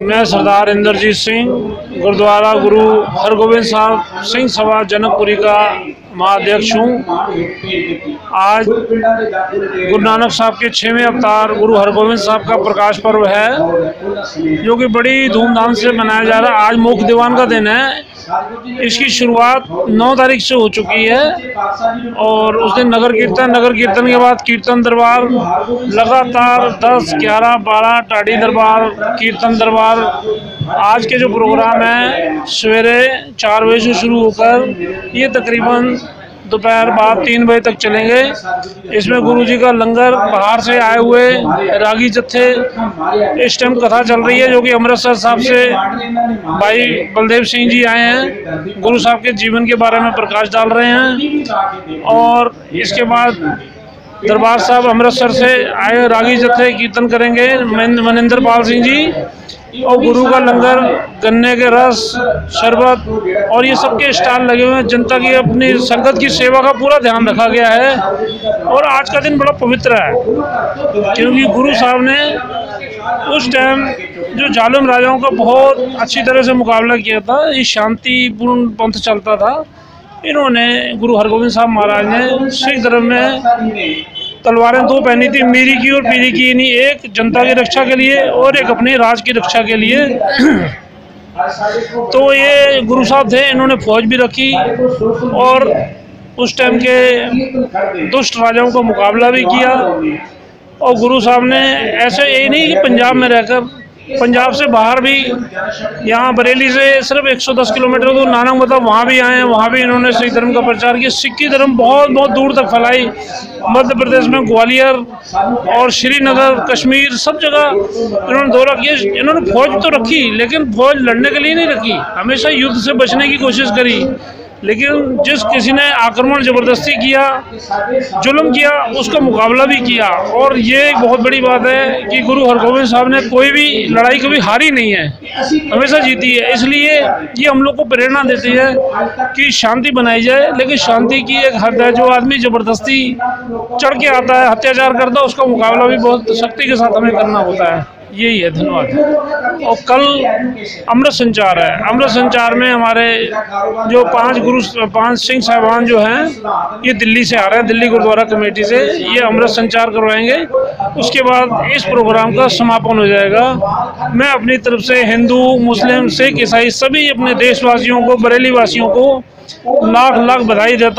मैं सरदार इंद्रजीत सिंह गुरुद्वारा गुरु हरगोबिंद साहब सिंह सभा जनकपुरी का महाध्यक्ष हूँ। आज गुरु नानक साहब के छवें अवतार गुरु हरगोविंद साहब का प्रकाश पर्व है जो कि बड़ी धूमधाम से मनाया जा रहा है। आज मुख दीवान का दिन है। इसकी शुरुआत 9 तारीख से हो चुकी है और उस दिन नगर कीर्तन नगर कीर्तन के बाद कीर्तन दरबार लगातार 10, 11, 12 टाड़ी दरबार कीर्तन दरबार। आज के जो प्रोग्राम है सवेरे चार बजे से शुरू होकर ये तकरीबन दोपहर बाद तीन बजे तक चलेंगे। इसमें गुरु जी का लंगर बाहर से आए हुए रागी जत्थे। इस टाइम कथा चल रही है जो कि अमृतसर साहब से भाई बलदेव सिंह जी आए हैं। गुरु साहब के जीवन के बारे में प्रकाश डाल रहे हैं। और इसके बाद दरबार साहब अमृतसर से आए रागी जत्थे कीर्तन करेंगे। मनिंदर पाल सिंह जी और गुरु का लंगर गन्ने के रस, शरबत और ये सबके स्टॉल लगे हुए हैं। जनता की अपनी संगत की सेवा का पूरा ध्यान रखा गया है और आज का दिन बड़ा पवित्र है, क्योंकि गुरु साहब ने उस टाइम जो जालिम राजाओं का बहुत अच्छी तरह से मुकाबला किया था, ये शांतिपूर्ण पंथ चलता था, इन्होंने गुरु हरगोविंद साहब महाराज ने सिख धर्म में तलवारें दो पहनी थी, मेरी की और पीरी की नहीं, एक जनता की रक्षा के लिए और एक अपने राज की रक्षा के लिए। तो ये गुरु साहब थे, इन्होंने फौज भी रखी और उस टाइम के दुष्ट राजाओं का मुकाबला भी किया। और गुरु साहब ने ऐसे यही नहीं कि पंजाब में रहकर पंजाब से बाहर भी, यहाँ बरेली से सिर्फ़ 110 किलोमीटर दूर नानक मतलब वहाँ भी आए हैं, वहाँ भी इन्होंने सिख धर्म का प्रचार किया। सिक्की धर्म बहुत बहुत दूर तक फैलाई। मध्य प्रदेश में ग्वालियर और श्रीनगर, कश्मीर, सब जगह इन्होंने दौरा किया। इन्होंने फौज तो रखी, लेकिन फौज लड़ने के लिए नहीं रखी। हमेशा युद्ध से बचने की कोशिश करी। लेकिन जिस किसी ने आक्रमण ज़बरदस्ती किया, जुल्म किया, उसका मुकाबला भी किया। और ये एक बहुत बड़ी बात है कि गुरु हरगोविंद साहब ने कोई भी लड़ाई कभी हारी नहीं है। हमेशा जीती है। इसलिए ये हम लोग को प्रेरणा देती है कि शांति बनाई जाए, लेकिन शांति की एक हद है। जो आदमी ज़बरदस्ती चढ़ के आता है अत्याचार करता है, उसका मुकाबला भी बहुत सख्ती के साथ हमें करना होता है। यही है। धन्यवाद। और कल अमृत संचार है। अमृत संचार में हमारे जो पाँच गुरु, पाँच सिंह साहबान जो हैं, ये दिल्ली से आ रहे हैं, दिल्ली गुरुद्वारा कमेटी से। ये अमृत संचार करवाएँगे। उसके बाद इस प्रोग्राम का समापन हो जाएगा। मैं अपनी तरफ़ से हिंदू, मुस्लिम, सिख, ईसाई सभी अपने देशवासियों को बरेली वासियों को लाख लाख बधाई देता हूँ